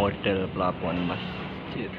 Immortal Plafon Masjid